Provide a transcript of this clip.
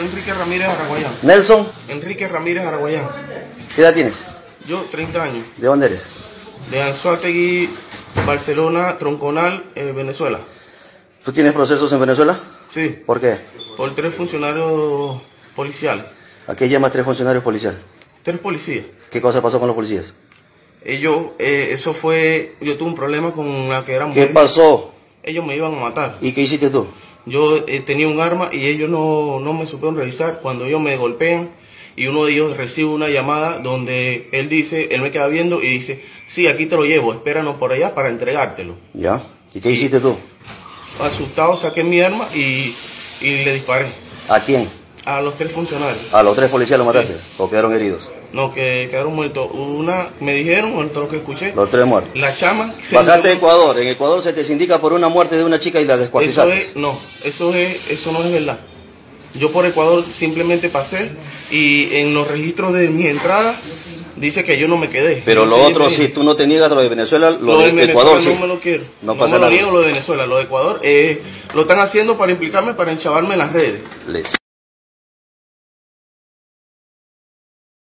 Enrique Ramírez Araguayán. Nelson, Enrique Ramírez Araguayán. ¿qué edad tienes? Yo, 30 años. ¿De dónde eres? De Anzuategui, Barcelona, Tronconal, eh, Venezuela. ¿Tú tienes procesos en Venezuela? Sí, ¿Por qué? por tres funcionarios policiales. ¿A qué llamas tres funcionarios policiales? Tres policías. ¿Qué cosa pasó con los policías? Ellos, eh, eso fue, yo tuve un problema con la que era ¿Qué mujer. pasó? Ellos me iban a matar. ¿Y qué hiciste tú? Yo eh, tenía un arma y ellos no, no me supieron revisar. Cuando ellos me golpean y uno de ellos recibe una llamada donde él dice, él me queda viendo y dice, sí, aquí te lo llevo, espéranos por allá para entregártelo. ¿Ya? ¿Y qué hiciste tú? Asustado saqué mi arma y, y le disparé ¿A quién? a los tres funcionarios. ¿A los tres policías los mataste? ¿O quedaron heridos? No, que quedaron muertos. Una, me dijeron, todo lo que escuché, Los tres muertos. la chama... se Bajaste de. Ecuador. En Ecuador se te sindica por una muerte de una chica y la Eso descuartizaste. es, no, eso es, eso no es verdad. Yo por Ecuador simplemente pasé y en los registros de mi entrada dice que yo no me quedé. Pero No lo otro sí, tú no te niegas lo de Venezuela, lo, Lo de Ecuador sí. no me lo quiero. No No, pasa me lo nada. niego lo de Venezuela. Lo de Ecuador eh, lo están haciendo para implicarme, para enchavarme en las redes. Listo.